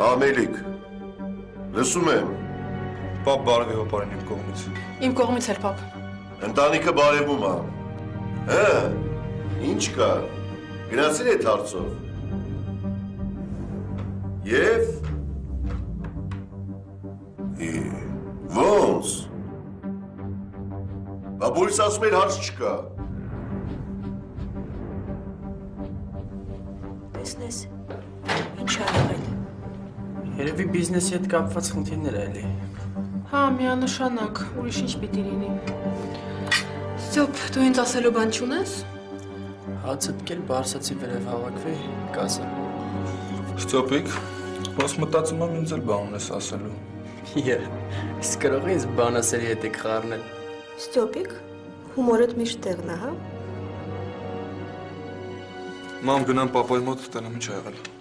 Հա, Մելիք։ Լսում եմ։ Պապ բարև հոպարին իմ կողմից։ Իմ կողմից էլ պապ։ Ընտանիքը բարևում է։ Հա։ Ինչ կա։ Գնացել է հարցով։ Եվ ոնց։ Բաբուլս ասում էր հարց չկա։ Տեսնես, ինչ ա եղել։ Երևի բիզնեսի հետ կապված խնդիրներ է էլի։ Հա, միանշանակ, ուրիշ ինչ պիտի լինի։ Ստոպ, դու ինձ ասելու բան չունես։ Հացը տկել բարսացի վերև հավաքվի, կասա։ Ստոպիկ, ոնց մտածում եմ ինձ էլ բան ունես ասելու։ Ե, իսկ կարող ես բան ասելի հետ եք խառնել։ Ստյոպիկ, հումորդ միշտ տեղն է, հա։ Մամ գնամ պապայի մոտ տենամ ինչ ա եղել։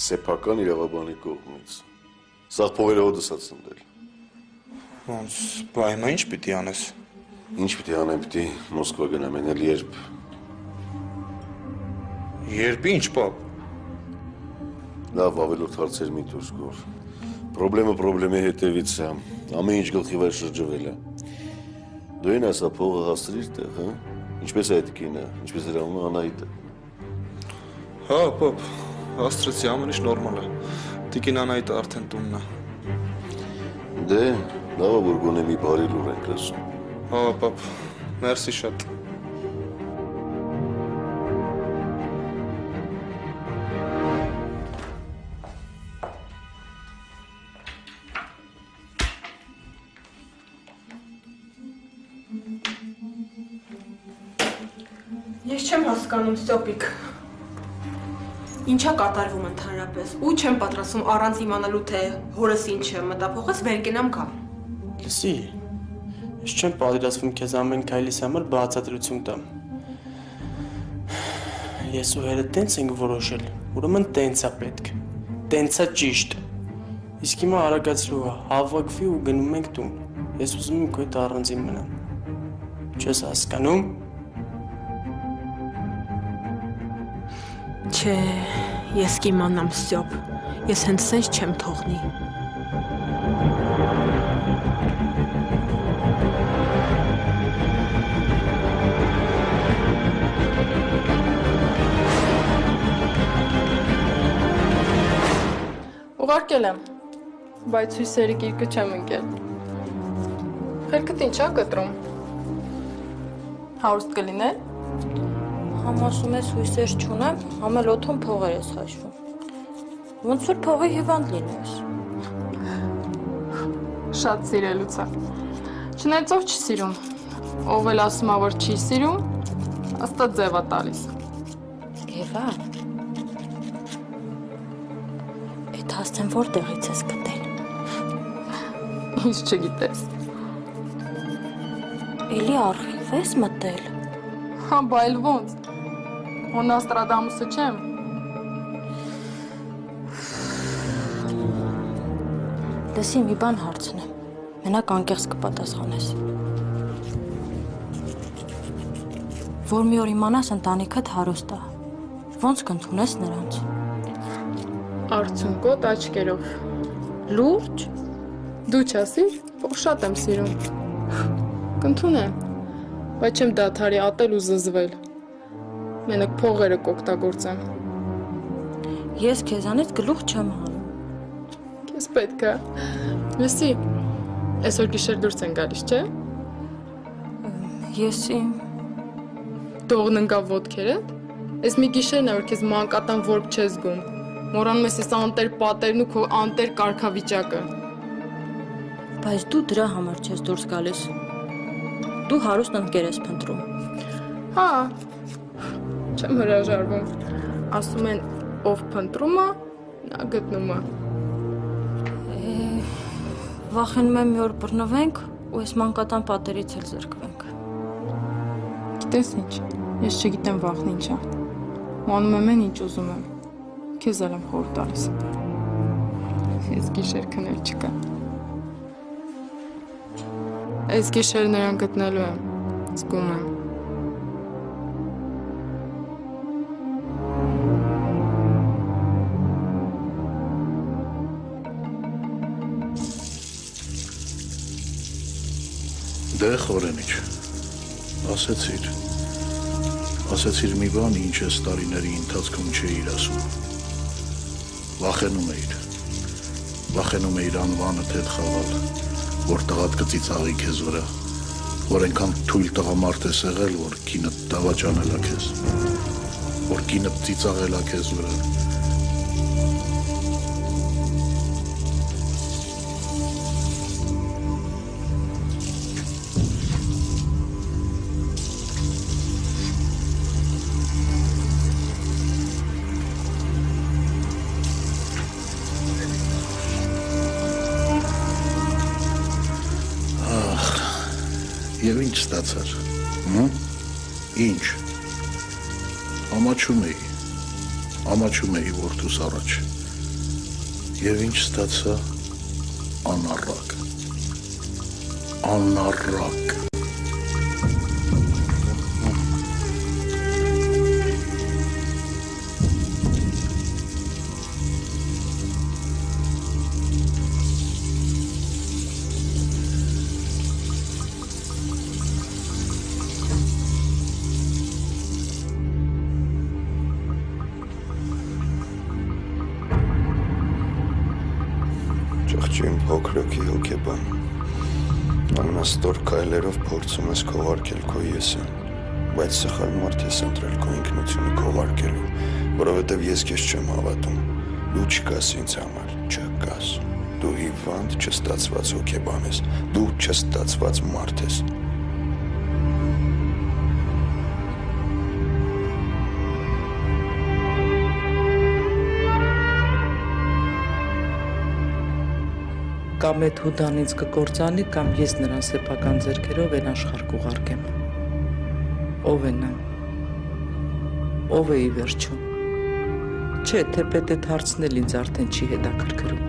Սեփական իրավաբանի կողմից։ Սաղ փողերը հոդս ա ցնդել։ Ոնց, բա հիմա ինչ պիտի անես։ Ինչ պիտի անեմ, պիտի Մոսկվա գնամ, են էլ երբ։ Երբ ինչ, պապ։ Լավ, ավելորդ հարցեր մի դուրս գոր։ Պրոբլեմը պրոբլեմի հետևից է։ Ամեն ինչ գլխի վրա շրջվել է։ Դու են ասա փողը հաստրիր տեղ, հա։ Ինչպես է այդ կինը, ինչպես էր անունը Անահիտը։ Հա, պապ, հաստրեցի, ամեն ինչ նորմալ է։ Տիկին Անայտը արդեն տունն է։ Դե, լավ է, որ գոնե մի բարի լուր ենք լսում։ Հա, պապ, մերսի շատ։ Ես չեմ հասկանում, Ստոպիկ։ Ինչա կատարվում ընդհանրապես։ Ու չեմ պատրաստում առանց իմանալու թե հորս ինչ է, մտափոխես վեր կենամ կա։ Լսի, ես չեմ պատրաստվում քեզ ամեն քայլիս համար բացատրություն տամ։ Ես ու հերը տենց ենք որոշել, ուրեմն տենց է պետք։ Տենց է ճիշտ։ Իսկ հիմա արագացրու հավաքվի ու գնում ենք տուն։ Ես ուզում եմ քո հետ առանձին մնամ։ Չես հասկանում։ Չէ, ես կիմանամ Ստոպ։ Ես հենց սենց չեմ թողնի։ Ուղարկել եմ, բայց հույսերի գիրկը չեմ ընկել։ Խելքդ ինչ ա կտրում։ Հարուստ կլիներ։ Համասում ես հույսեր չունեմ, համել օթոն փողեր ես հաշվում։ Ոնց որ փողի հիվանդ լինես։ Շատ սիրելուց է։ Չնայած ով չի սիրում։ Ով էլ ասում ա որ չի սիրում, աստա ձև է տալիս։ Եվա։ Այդ հաստեն որտեղից ես գտել։ Ինչ չգիտես։ Էլի արխիվ ես մտել։ Հա, բա էլ ոնց։ Հոնաստրադամուսը չեմ։ Լսի մի բան հարցնեմ։ Մենակ անկեղծ կպատասխանես։ Որ մի օր իմանաս ընտանիքդ հարուստ է։ Ոնց կընդունես նրանց։ Արցունկոտ աչքերով։ Լուրջ։ Դու չասիր, որ շատ եմ սիրում։ Կընդունեմ, բայց չեմ դադարի ատել ու զզվել։ Մենակ փողերը կօգտագործեմ։ Ես քեզանից գլուխ չեմ հանում։ Քեզ պետք է։ Լսի, այսօր գիշեր դուրս են գալիս, չէ՞։ Ես իմ Տողն ընկա ոտքերդ։ Այս մի գիշերն է որ քեզ մանկատան որբ չես զգում։ Մոռանում ես այս անտեր պատերն ու քո անտեր կարգավիճակը։ Բայց դու դրա համար չես դուրս գալիս։ Դու հարուստ ընկեր ես փնտրում։ Հա։ Չեմ հրաժարվում։ Ասում են, ով փնտրում է, նա գտնում է։ Վախենում եմ մի օր բռնվենք ու այս մանկատան պատերից էլ զրկվենք։ Գիտես ինչ, ես չգիտեմ վախն ինչ է։ Ու անում եմ այն ինչ ուզում եմ։ Քեզ էլ եմ խորհուրդ տալիս։ Այս գիշեր քնել չկա։ Այս գիշեր նրան գտնելու եմ։ Զգում եմ։ Դե խորենիչ։ Ասեցիր։ Ասեցիր մի բան, ինչ ես տարիների ընթացքում չէիր ասում։ Վախենում էիր։ Վախենում էիր անվանդ հետ խաղալ, որ տղատ կծիծաղի քեզ վրա, որ այնքան թույլ տղամարդ ես եղել, որ կինը դավաճանել է քեզ, որ կինը ծիծաղել է քեզ վրա։ Եվ ինչ ստացար։? Ինչ։ Ամաչում էի։ Ամաչում էի որդուս առաջ։ Եվ ինչ ստացա անառակ։ Անառակ։ Ճղճին փոքրոքի հոգեբան։ Աննաստոր քայլերով փորձում ես քողարկել քո եսը, բայց սխալ մարդ ես ընտրել քո ինքնությունը քողարկելու, որովհետև ես քեզ չեմ հավատում։ Դու չկաս ինձ համար, չկաս։ Դու հիվանդ չստացված հոգեբան ես, դու չստացված մարդ ես։ կամ այդ հուդանից կկործանի, կամ ես նրան սեփական ձեռքերով են աշխարհ կուղարկեմ։ Ով է նա։ Ով է ի վերջո։ Չէ, թեպետ այդ հարցն էլ ինձ արդեն չի հետաքրքրում։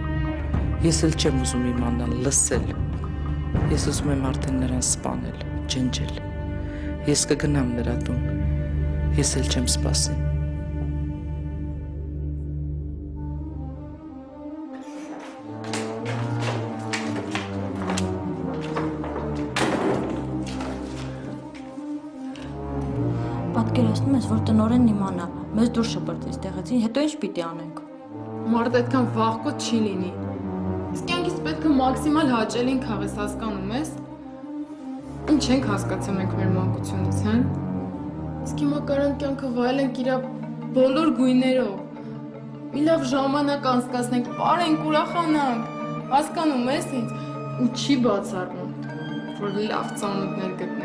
Ես էլ չեմ ուզում իմանալ, լսել։ Ես ուզում եմ արդեն նրան սպանել, ջնջել։ Ես կգնամ նրա տուն։ Ես էլ չեմ սպասի։ Ես, որ տնորենն իմանա, մեզ դուրս շպրտեց տեղեցին, հետո ինչ պիտի անենք։ Մարդ այդքան վախկոտ չի լինի։ Իսկ կյանքից պետք է մաքսիմալ հաճելին քաղես հասկանում ես։ Ինչ ենք հասկացել մենք մեր մանկությունից, հա։ Իսկ հիմա կարան կյանքը վայելենք իր բոլոր գույներով։ Մի լավ ժամանակ անցկացնենք, ապարենք, ուրախանանք։ Հասկանում ես ինձ, ու չի բացառվում, որ լավ ծանոթներ գտնենք։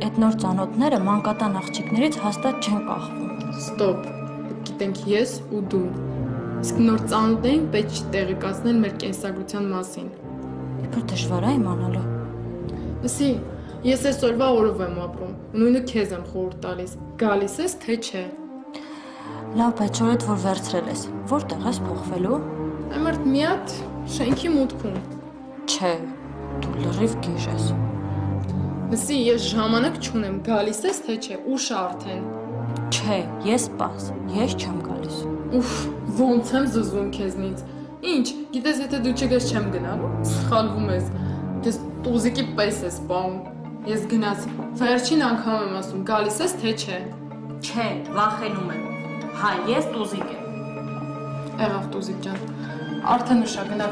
Այդ նոր ծանոթները մանկատան աղջիկներից հաստատ չեն կախվում։ Ստոպ։ գիտենք ես ու դու։ Իսկ նոր ծանոթներին պետք չի տեղեկացնել մեր կենսագրության մասին։ Իբր դժվար է իմանալը։ Լսի, ես այսօրվա օրով եմ ապրում։ ու Նույնը քեզ եմ խորհուրդ տալիս։ Գալիս ես թե չէ։ Լավ, բայց շորդ որ վերցրել ես, որտեղ ես փոխվելու։ Ամարտ մի հատ շենքի մուտքում։ Չէ, դու լրիվ գիժ ես։ Լսի, ես ժամանակ չունեմ։ Գալիս ես թե չէ։ Ուշ արդեն։ Չէ, ես սպաս, ես չեմ գալիս։ Ուֆ, ոնց եմ զզվում քեզնից։ Ինչ, գիտես, եթե դու չգես չեմ գնալու, սխալվում ես։ Դες տուզիկի պես ես սպանում։ Ես գնաց։ Վերջին անգամ եմ ասում, գալիս ես թե չէ։ Չէ, վախենում եմ։ Հա, ես տուզիկ եմ։ Եղավ տուզիկ ջան։ Արդեն ուշ է, գնա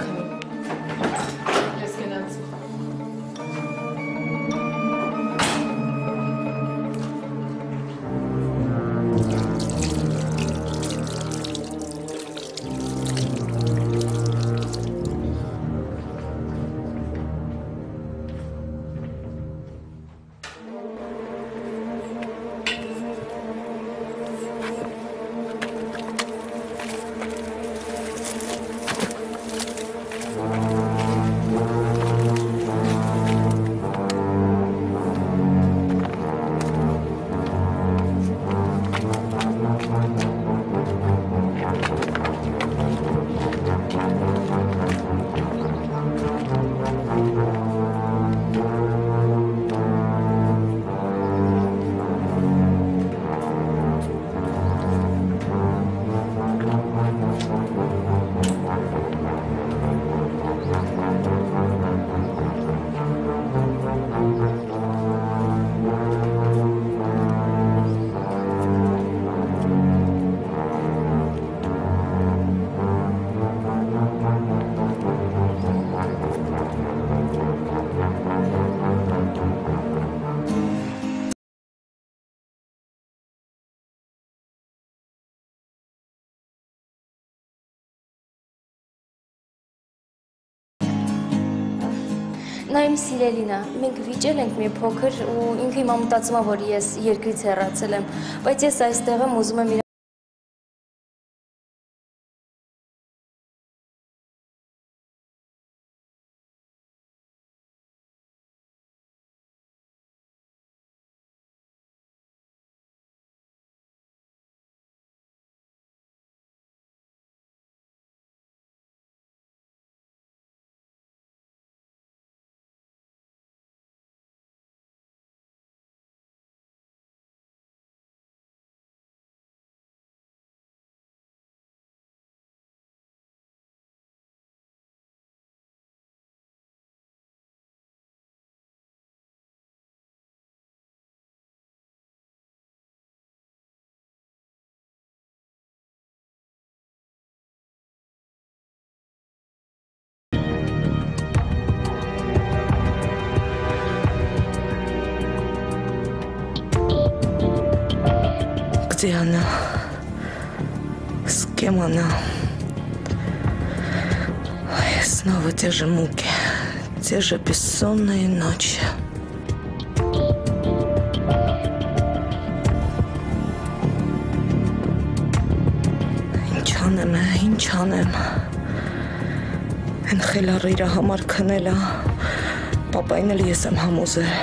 Նա իմ սիրելին է։ Մենք վիճել ենք մի փոքր ու ինքը հիմա մտածում է, որ ես երկրից հեռացել եմ, բայց ես այստեղ եմ ուզում եմ իր Где она? С кем она? Ой, снова те же муки, те же бессонные ночи. Ինչ անեմ, է, ինչ անեմ։ Են խելառը իր համար քնել է։ Պապային էլ ես եմ համոզել։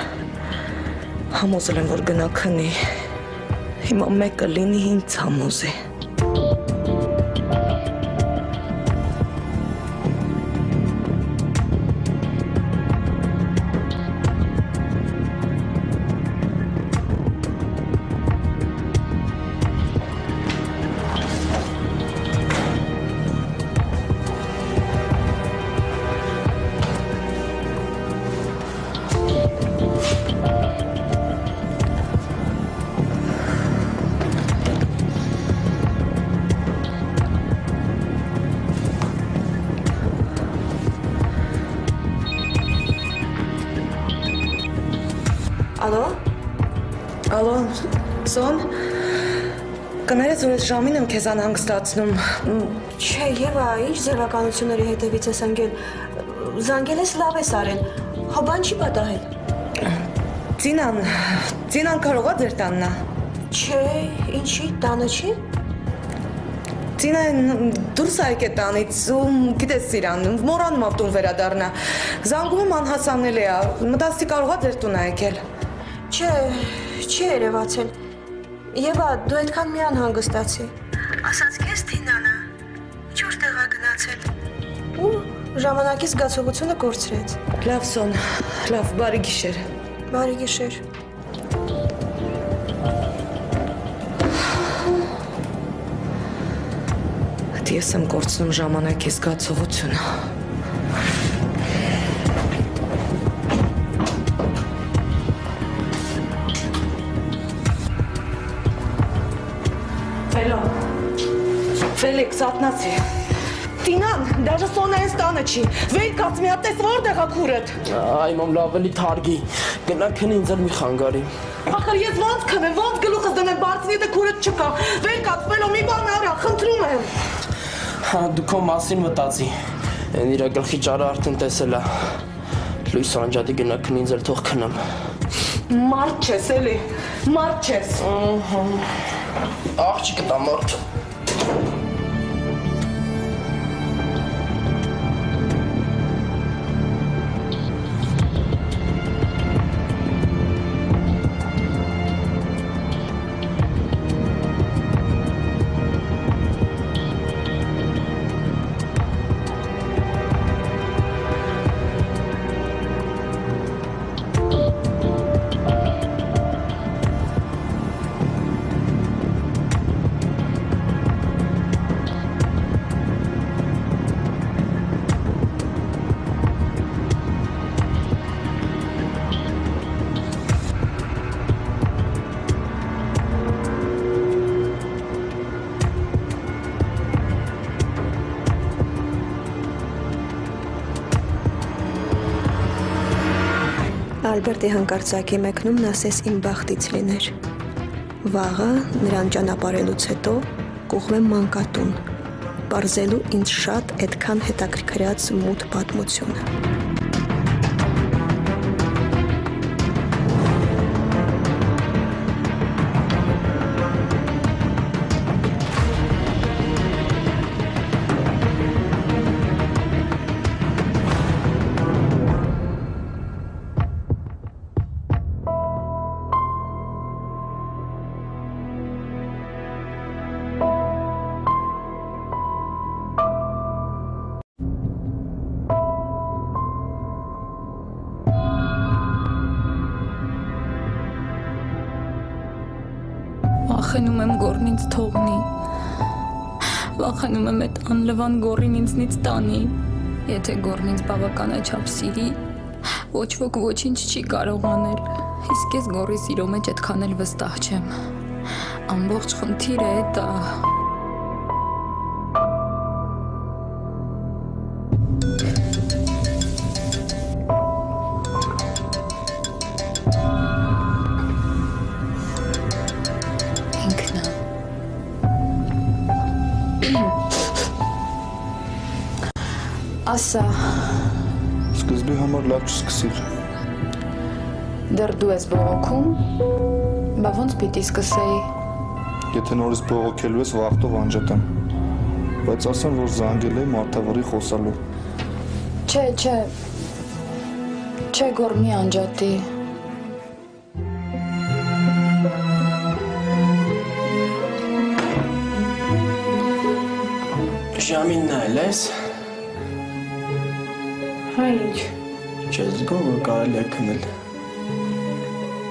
Համոզել եմ, որ գնա քնի։ Հիմա մեկը լինի ինձ համոզի։ Կներես, որ այս ժամին եմ քեզ անհանգստացնում։ Չէ, Եվա, ինչ ձևականությունների հետևից ես ընկել։ Զանգել ես լավ ես արել։ Հա բան չի պատահել։ Ծինան, Ծինան կարողա ձեր տաննա։ Չէ, ինչի, տանը չի։ Ծինան դուրս է եկել տանից ու գիտես իրան, մորանում ավտուն վերադառնա։ Զանգում եմ անհասանելի է։ Մտածի կարողա ձեր տուն է եկել։ Չէ, չի երևացել։ Եվա, դու այդքան մի անհանգստացի։ Ասած քեզ Թինանը։ որ տեղա գնացել։ Ու ժամանակի զգացողությունը կորցրեց։ Լավ, Սոն, լավ, բարի գիշեր։ Բարի գիշեր։ ես եմ կորցնում ժամանակի զգացողությունը։ Ֆելո։ Ֆելիքս ատնացի։ Տինան, դաժե Սոնայից տանը չի։ Վեր կաց մի հատ տես որտեղ է քուրդ։ Այ մամ լավ էլի թարգի։ Գնա քնի ինձ էլ մի խանգարի։ Ախր ես ո՞նց քնեմ, ո՞նց գլուխս դնեմ բարձրի դե քուրդ չկա։ Վեր կաց, Ֆելո մի բան արա, խնդրում եմ։ Հա դու քո մասին մտածի։ Այն իր գլխի ճարը արդեն տեսել է։ Լույս անջատի գնա քնի ինձ էլ թող քնեմ։ Մարդ չես էլի։ Մարդ չես։ Աղջիկը դա մարդ։ Ալբերտի հանկարծակի մեկնումն ասես իմ բախտից լիներ։ Վաղը նրան ճանապարհելուց հետո կուղվեմ մանկատուն, բարձելու ինձ շատ այդքան հետաքրքրած մութ պատմությունը։ ինձ թողնի։ Վախենում եմ այդ անլվան գորին ինձնից տանի։ Եթե գորն ինձ բավականաչափ սիրի, ոչ ոք ոչինչ չի կարող անել։ Իսկ ես գորի սիրո մեջ այդքան էլ վստահ չեմ։ Ամբողջ խնդիրը այդ է։ Ինքն Ասա, Սկզբի համար լավ չսկսիր։ դեռ դու ես բողոքում, բա ոնց պիտի սկսեի։ Եթե նորից բողոքելու ես, վախտով անջատեմ։ Բայց ասեմ, որ զանգել էի մարդավարի խոսալու։ Չէ, չէ։ Չէ, գոր մի անջատի։ Ժամին նայել ես։ Հա ինչ, Չես զգում, որ կարելի է քնել։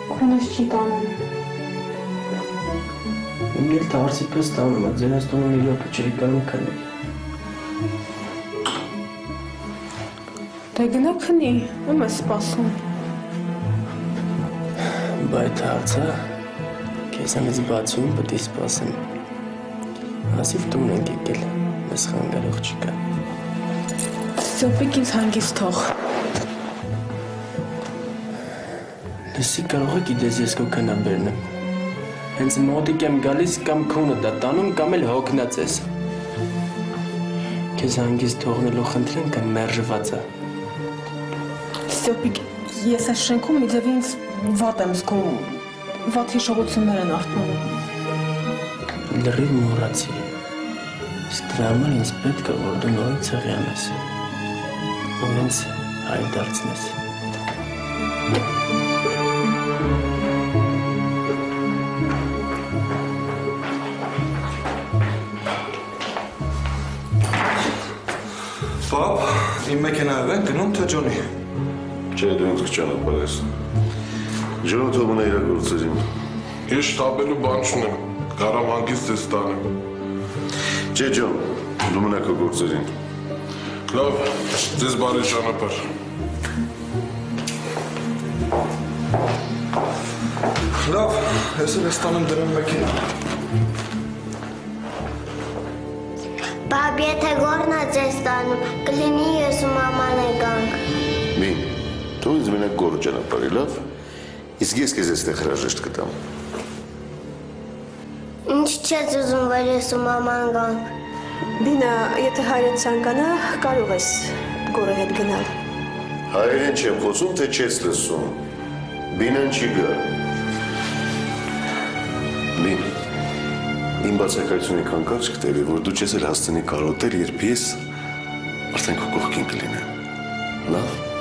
քունս չի տանում։ Իմ էլ դարձի պես տանում է, ձեր աստոնը մի րոպե չի կարող քնել։ Դե գնա քնի, ում է սպասում։ Բայց հարցը քեզանից բացում պետք է սպասեմ։ Ասիվ տուն ենք եկել, մեզ խանգարող չկա։ Սոպիկ ինձ հանգիստ թող։ Լսի կարող է գիտես ես քո քնաբերն եմ։ Հենց մոտիկ եմ գալիս կամ քունը դա տանում կամ էլ հոգնած ես։ Քեզ հանգիստ թողնելու խնդրենքը մերժված է։ Սոպիկ, ես այս շենքում մի ձևի ինձ վատ եմ զգում։ Վատ հիշողություններ են արթնանում։ Լրիվ մոռացի։ դրա համար ինձ պետք է որ դու նորից հղիանես։ Ու ինձ հայ դարձնես։ Պապ, իմ մեքենայով են գնում թե Ջոնի։ Չէ, դու ինձ կճանապարհ ես։ Ջոնը թողնա իր գործերին։ Ես շտաբելու բան չունեմ։ Կարամ հանգիստ ես տանեմ։ Ջոն, դու մնա քո գործերին։ Լավ, ձեզ բարի ճանապարհ։ Լավ, ես էլ ես տանում դրեմ մեքենա։ Բաբ, եթե գորնա ձեզ տանում, կլինի ես ու մաման եկանք։ Մի, դու ինձ մենակ գորը ճանապարհի, լավ։ Իսկ ես քեզ այստեղ հրաժեշտ կտամ։ չես ուզում, որ ես ու մաման գանք։ Բինա, եթե հայրդ ցանկանա, կարող ես գորը հետ գնալ։ Հայերեն չեմ խոսում, թե չես լսում։ Բինան չի գա։ Բին, իմ բացակայությունը կանկարջ կտերի, որ դու չես էլ հասցնի կարոտել, երբ ես արդեն քո կողքին կլինեմ։ Լավ։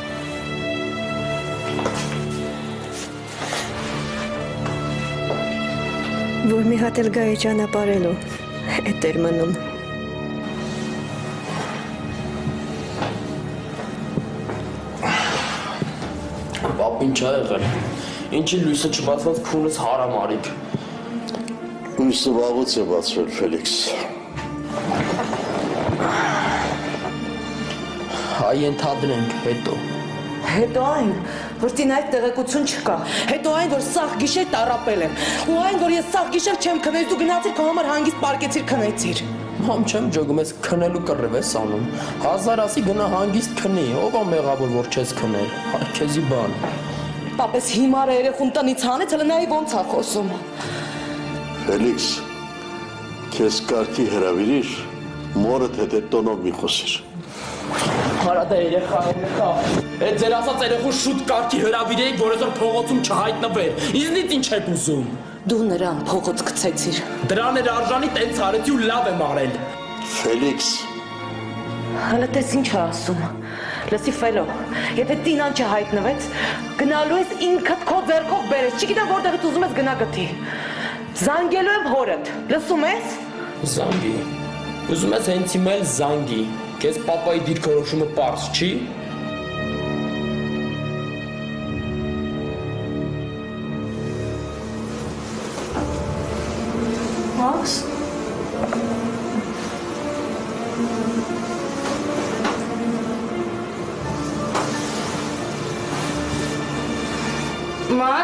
Որ մի հատ էլ գայի ճանապարհելու, էդ էր մնում։ Պապ ինչ ա եղել։ Ինչի լույսը չբացված քունս հարամարիկ։ Լույսը վաղուց է բացվել, Ֆելիքս։ Հայ ընդհանրենք հետո։ Հետո այն, որ ծինայից տեղեկություն չկա։ Հետո այն, որ սաղ գիշեր տարապել եմ։ Ու այն, որ ես սաղ գիշեր չեմ քնել, դու գնացիր քո համար հանգիստ պարկեցիր քնեցիր։ Մամ չեմ ջոգում, ես քնելու կռիվ ես անում։ Հազար ասի գնա հանգիստ քնի, ով է մեղավոր որ չես քնել։ Հա քեզի բան։ Պապես հիմար է երեխուն տնից հանեց, հələ նայի ոնց է խոսում։ Ֆելիքս, քեզ կարգի հրավիրիր, մորդ հետ այդ տոնով մի խոսիր։ Արա դա երեխա երեխա։ Այդ ձեր ասած երեխու շուտ կարգի հրավիրեիք, որ այսօր փողոցում չհայտնվեր։ Իզնից ինչ եք ուզում։ Դու նրան փողոց գցեցիր։ Դրան էր արժանի տենց արեցի ու լավ եմ արել։ Ֆելիքս, Հələ տես ինչ է ասում։ Լսի Ֆելո, եթե Տինան չհայտնվեց, գնալու ես ինքդ քո ձեռքով բերես, չգիտեմ որտեղից ուզում ես գնա գտի։ Զանգելու եմ հորդ։ Լսում ես։ Զանգի։ Ուզում ես հենց իմ էլ զանգի։ Քեզ papayi դիրքորոշումը པարզ չի։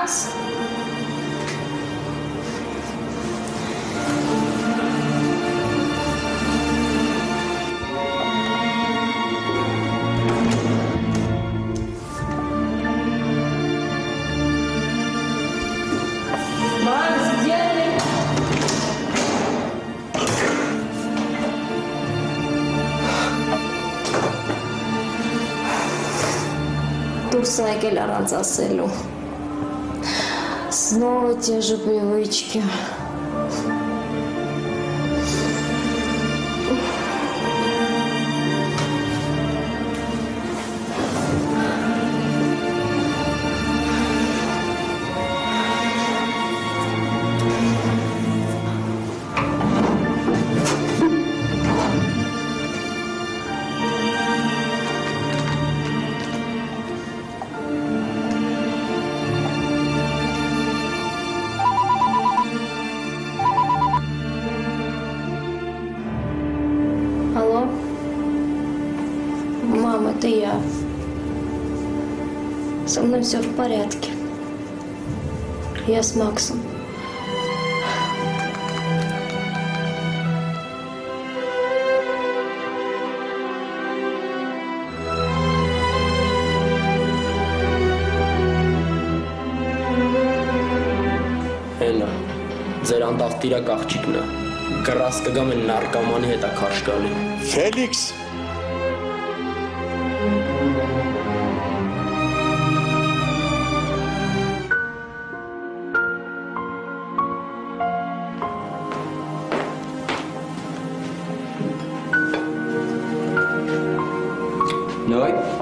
Մաքս։ Մաքս, ելնի։ Դուրս է եկել առանց ասելու։ Снова те же привычки. Со мной все в порядке. Я с Максом. Հենա, ձեր անտաղ տիրակ աղջիկն է։ Գրաս կգամ են նարկամանի հետ է քարշ գալի։ Ֆելիքս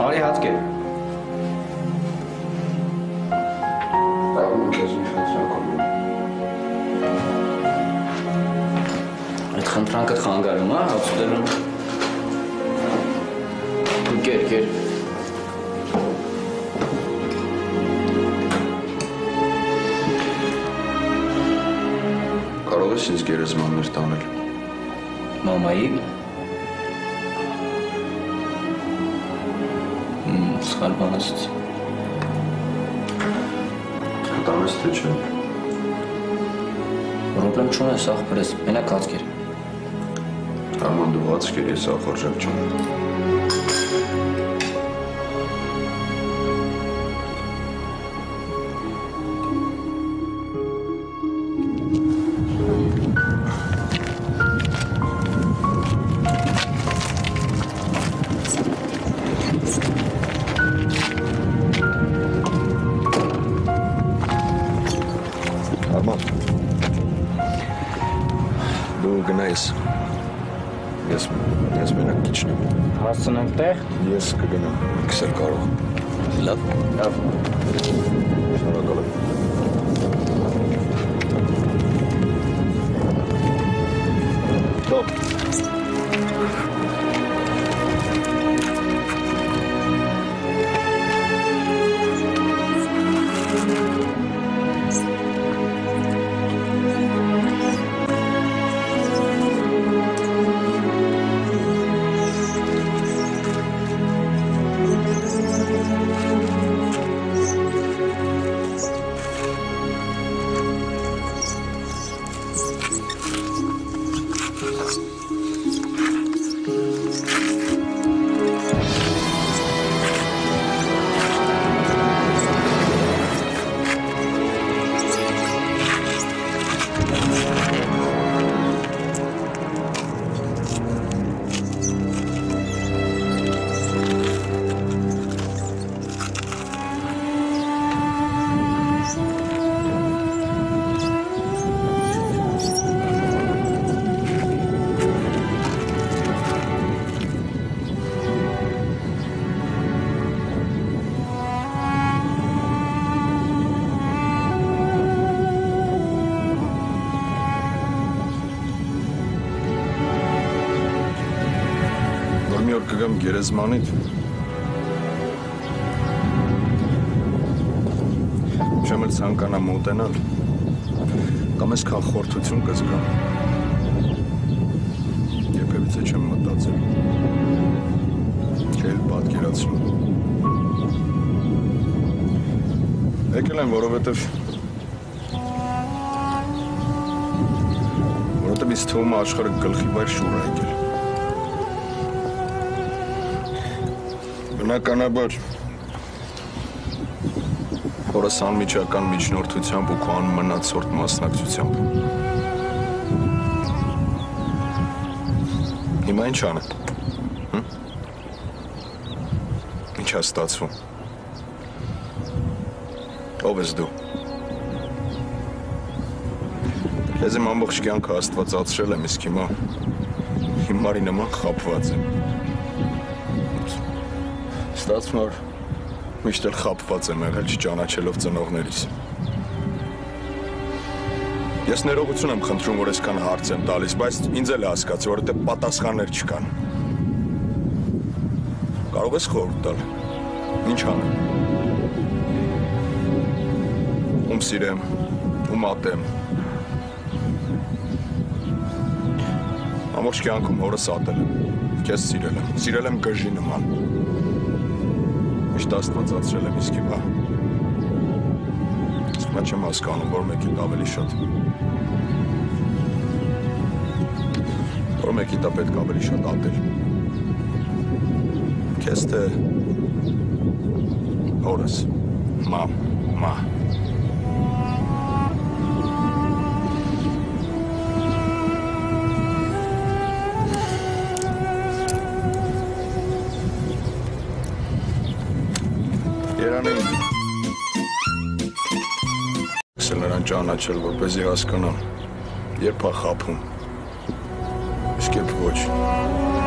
Նոյ, արի հատկե։ Բաղում քեզ ինչ խնդրանքում Այդ խնդրանքը խանգարում է, հացուտելուն։ Գեր, գեր։ Կարող ես ինձ գերեզմաններ տանել։ Մամայի։ Սխալ բան ասից։ Տանես թե չէ։ Պրոբլեմ չունես, աղբերես, մենակ հացկեր։ Արման դու հացկեր, ես ախորժակ չունեմ։ Հասցնենք տեղ։ Ես կգնամ։ Ինքս էլ կարող։ Լավ։ Լավ։ Որ մի օր կգամ գերեզմանիդ։ Չեմ էլ ցանկանա մոտենալ։ Կամ այսքան խորթություն կզգամ։ գույցը չեմ մտածել։ Չել պատկերացնում։ Եկել եմ, որովհետև որովհետև ինձ թվում է աշխարհը գլխի վայր շուր է եկել։ Բնականաբար Հորս անմիջական միջնորդությամբ ու քո անմնացորդ մասնակցությամբ։ Հիմա ինչ անեմ։? Ինչ է ստացվում։ Ով ես դու։ Ես իմ ամբողջ կյանքը աստվածացրել եմ, իսկ հիմա հիմարի նման խապված եմ։ Ստացվում որ միշտ էլ խապված եմ եղել չճանաչելով ծնողներիս։ Ես ներողություն եմ խնդրում, որ այսքան հարց եմ տալիս, բայց ինձ էլ է հասկացի, որովհետև պատասխաններ չկան։ Կարող ես խորհուրդ տալ։ Ինչ անեմ։ Ում սիրեմ, ում ատեմ։ Ամբողջ կյանքում հորս ատել եմ, քեզ սիրել եմ, սիրել եմ գժի նման։ Միշտ աստվածացրել եմ իսկ հիմա։ հիմա չեմ հասկանում, որ մեկի ավելի շատ։ Որ մեկի դա պետք ավելի շատ ատել։ Քեզ թե հորս։ Մամ, մա։ Երանին ճանաչել, որպեսզի հասկանամ, երբ է խափում։ Իսկ երբ ոչ։